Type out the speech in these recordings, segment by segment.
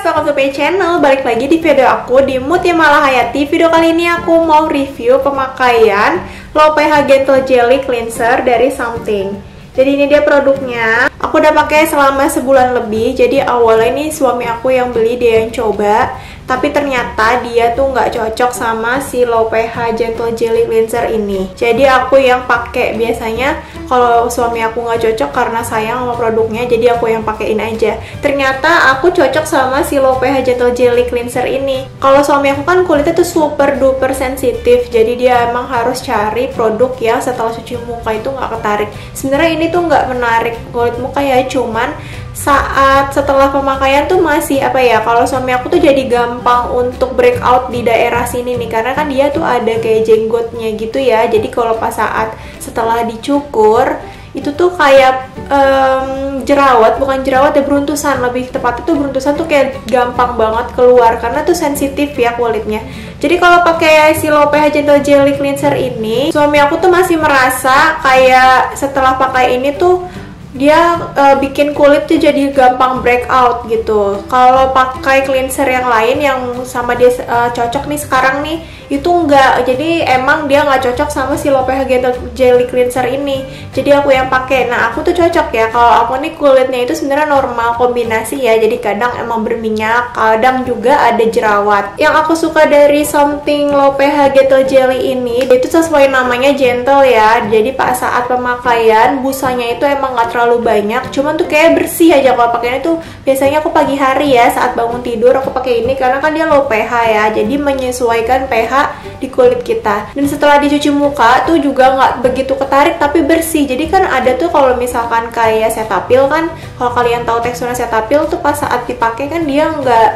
welcome to my channel. Balik lagi di video aku di Mutia Malahayati Video kali ini aku mau review pemakaian Low pH Gentle Jelly Cleanser dari Something. Jadi ini dia produknya. Aku udah pakai selama sebulan lebih. Jadi awalnya ini suami aku yang beli, dia yang coba tapi ternyata dia tuh nggak cocok sama si low pH gentle jelly cleanser ini. Jadi aku yang pakai biasanya kalau suami aku nggak cocok karena sayang sama produknya jadi aku yang pakein aja. Ternyata aku cocok sama si low pH gentle jelly cleanser ini. Kalau suami aku kan kulitnya tuh super duper sensitif jadi dia emang harus cari produk yang setelah cuci muka itu nggak ketarik. Sebenarnya ini tuh nggak menarik kulit muka ya cuman saat setelah pemakaian tuh masih apa ya kalau suami aku tuh jadi gampang untuk breakout di daerah sini nih karena kan dia tuh ada kayak jenggotnya gitu ya. Jadi kalau pas saat setelah dicukur itu tuh kayak em, jerawat bukan jerawat ya beruntusan. Lebih tepatnya tuh beruntusan tuh kayak gampang banget keluar karena tuh sensitif ya kulitnya. Jadi kalau pakai si low pH gentle jelly cleanser ini suami aku tuh masih merasa kayak setelah pakai ini tuh dia uh, bikin kulit tuh jadi gampang breakout gitu. Kalau pakai cleanser yang lain yang sama dia uh, cocok nih sekarang nih itu enggak. Jadi emang dia nggak cocok sama si Gentle jelly cleanser ini. Jadi aku yang pakai. Nah aku tuh cocok ya. Kalau aku nih kulitnya itu sebenarnya normal kombinasi ya. Jadi kadang emang berminyak, kadang juga ada jerawat. Yang aku suka dari something low pH Gentle jelly ini itu sesuai namanya gentle ya. Jadi pas saat pemakaian busanya itu emang nggak terlalu banyak cuman tuh kayak bersih aja kalau pakainya tuh biasanya aku pagi hari ya saat bangun tidur aku pakai ini karena kan dia low pH ya jadi menyesuaikan pH di kulit kita. Dan setelah dicuci muka tuh juga nggak begitu ketarik tapi bersih. Jadi kan ada tuh kalau misalkan kayak Cetaphil kan kalau kalian tahu teksturnya Cetaphil tuh pas saat dipakai kan dia nggak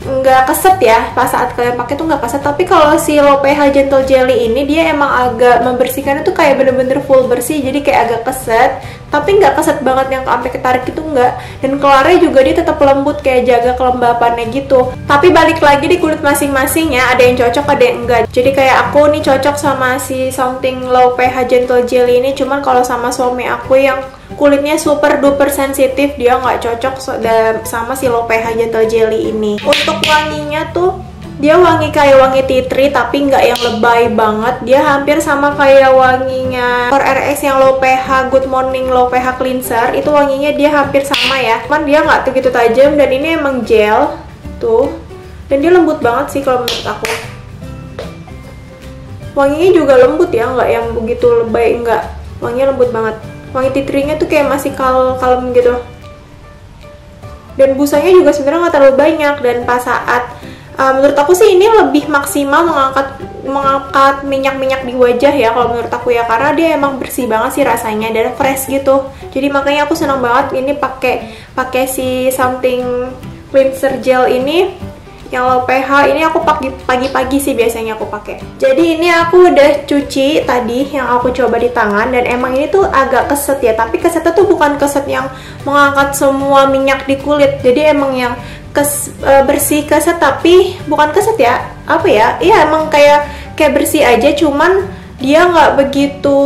nggak keset ya. Pas saat kalian pakai tuh nggak keset. Tapi kalau si low pH gentle jelly ini dia emang agak membersihkan itu kayak bener-bener full bersih. Jadi kayak agak keset tapi nggak keset banget yang sampai ketarik itu nggak. Dan keluarnya juga dia tetap lembut kayak jaga kelembapannya gitu. Tapi balik lagi di kulit masing-masing ya ada yang cocok ada yang enggak jadi kayak aku nih cocok sama si something low pH gentle jelly ini cuman kalau sama suami aku yang kulitnya super duper sensitif dia nggak cocok sama si low pH gentle jelly ini. Untuk wanginya tuh dia wangi kayak wangi tea tree tapi nggak yang lebay banget. Dia hampir sama kayak wanginya Core RX yang low pH Good Morning low pH cleanser. Itu wanginya dia hampir sama ya. Cuman dia nggak begitu tajam dan ini emang gel tuh. Dan dia lembut banget sih kalau menurut aku. Wanginya juga lembut ya nggak yang begitu lebay nggak. Wanginya lembut banget. Wangi tea tree-nya tuh kayak masih kal kalem gitu. Dan busanya juga sebenarnya nggak terlalu banyak dan pas saat uh, menurut aku sih ini lebih maksimal mengangkat mengangkat minyak-minyak di wajah ya kalau menurut aku ya karena dia emang bersih banget sih rasanya dan fresh gitu jadi makanya aku senang banget ini pakai pakai si something cleanser gel ini yang low pH ini aku pakai pagi-pagi sih biasanya aku pakai. Jadi ini aku udah cuci tadi yang aku coba di tangan dan emang ini tuh agak keset ya, tapi kesetnya tuh bukan keset yang mengangkat semua minyak di kulit. Jadi emang yang kes, e, bersih keset tapi bukan keset ya. Apa ya? Iya emang kayak kayak bersih aja cuman dia nggak begitu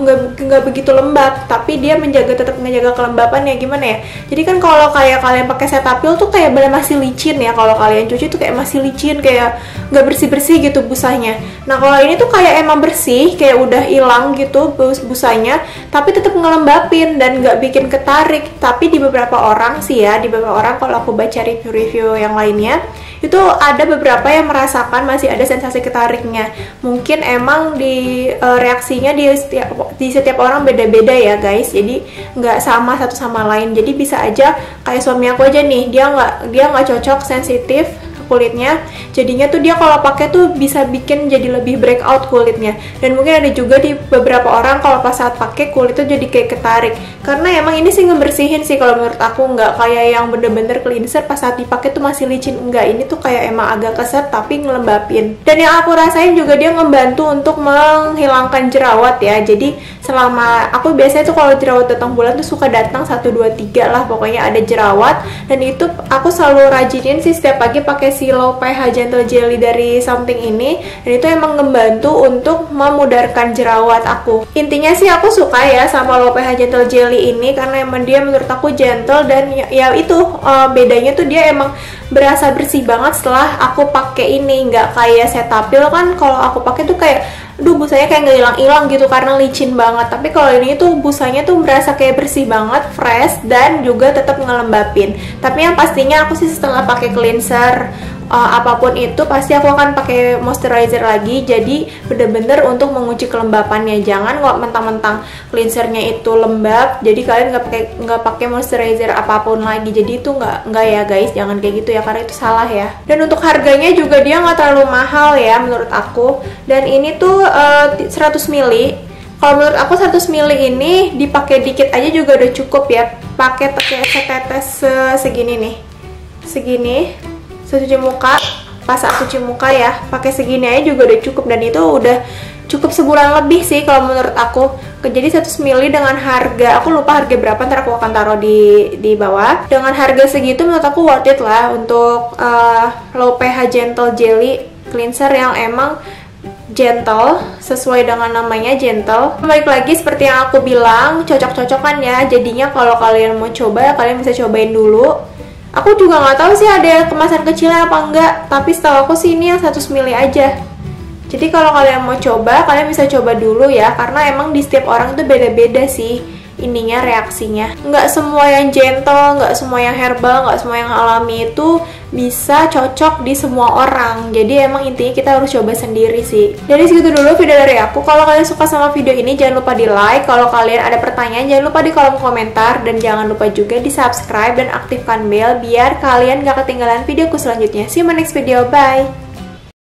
nggak nggak begitu lembab tapi dia menjaga tetap menjaga kelembapan ya gimana ya? Jadi kan kalau kayak kalian pakai Cetaphil tuh kayak benar masih licin ya kalau kalian cuci tuh kayak masih licin kayak nggak bersih bersih gitu busanya. Nah kalau ini tuh kayak emang bersih kayak udah hilang gitu bus busanya tapi tetap ngelembapin dan nggak bikin ketarik. Tapi di beberapa orang sih ya di beberapa orang kalau aku baca review-review yang lainnya itu ada beberapa yang merasakan masih ada sensasi ketariknya. Mungkin emang di uh, reaksinya di setiap di setiap orang beda-beda ya guys. Jadi nggak sama satu sama lain. Jadi bisa aja kayak suami aku aja nih dia nggak dia nggak cocok sensitif kulitnya. Jadinya tuh dia kalau pakai tuh bisa bikin jadi lebih breakout kulitnya. Dan mungkin ada juga di beberapa orang kalau pas saat pakai kulit tuh jadi kayak ketarik. Karena emang ini sih ngebersihin sih kalau menurut aku. Nggak kayak yang bener-bener cleanser pas saat dipakai tuh masih licin. Enggak ini tuh kayak emang agak keset tapi ngelembapin. Dan yang aku rasain juga dia ngebantu untuk menghilangkan jerawat ya. Jadi selama aku biasanya tuh kalau jerawat datang bulan tuh suka datang 1 2 3 lah. Pokoknya ada jerawat. Dan itu aku selalu rajinin sih setiap pagi pakai si low pH gentle jelly dari something ini dan itu emang ngebantu untuk memudarkan jerawat aku. Intinya sih aku suka ya sama low pH gentle jelly ini karena emang dia menurut aku gentle dan ya, ya itu uh, bedanya tuh dia emang berasa bersih banget setelah aku pakai ini. Nggak kayak Cetaphil kan kalau aku pakai tuh kayak duh busanya kayak nggak hilang-hilang gitu karena licin banget. Tapi kalau ini tuh busanya tuh berasa kayak bersih banget fresh dan juga tetap ngelembapin. Tapi yang pastinya aku sih setelah pakai cleanser uh, apa pun itu pasti aku akan pakai moisturizer lagi. Jadi bener-bener untuk menguji kelembapannya. Jangan kok mentang-mentang cleansernya itu lembab jadi kalian nggak pakai nggak pakai moisturizer apa pun lagi. Jadi itu nggak nggak ya guys. Jangan kayak gitu ya karena itu salah ya. Dan untuk harganya juga dia nggak terlalu mahal ya menurut aku. Dan ini tuh uh, 100 ml kalau menurut aku 100 ml ini dipakai dikit aja juga udah cukup ya. Pakai setetes segini nih. Segini cuci muka. Pas aku cuci muka ya pakai segini aja juga udah cukup. Dan itu udah cukup sebulan lebih sih kalau menurut aku. Jadi 100 ml dengan harga aku lupa harga berapa ntar aku akan taruh di di bawah. Dengan harga segitu menurut aku worth it lah untuk uh, low pH gentle jelly cleanser yang emang gentle sesuai dengan namanya gentle. Baik lagi seperti yang aku bilang cocok-cocokan ya. Jadinya kalau kalian mau coba kalian bisa cobain dulu aku juga nggak tahu sih ada kemasan kecilnya apa enggak tapi setahu aku sih ini yang 100 ml aja. Jadi kalau kalian mau coba kalian bisa coba dulu ya karena emang di setiap orang itu beda-beda sih ininya reaksinya. Nggak semua yang gentle nggak semua yang herbal nggak semua yang alami itu bisa cocok di semua orang. Jadi emang intinya kita harus coba sendiri sih. Dari segitu dulu video dari aku. Kalau kalian suka sama video ini jangan lupa di like kalau kalian ada pertanyaan jangan lupa di kolom komentar. Dan jangan lupa juga di subscribe dan aktifkan bell biar kalian gak ketinggalan videoku selanjutnya. See you my next video. Bye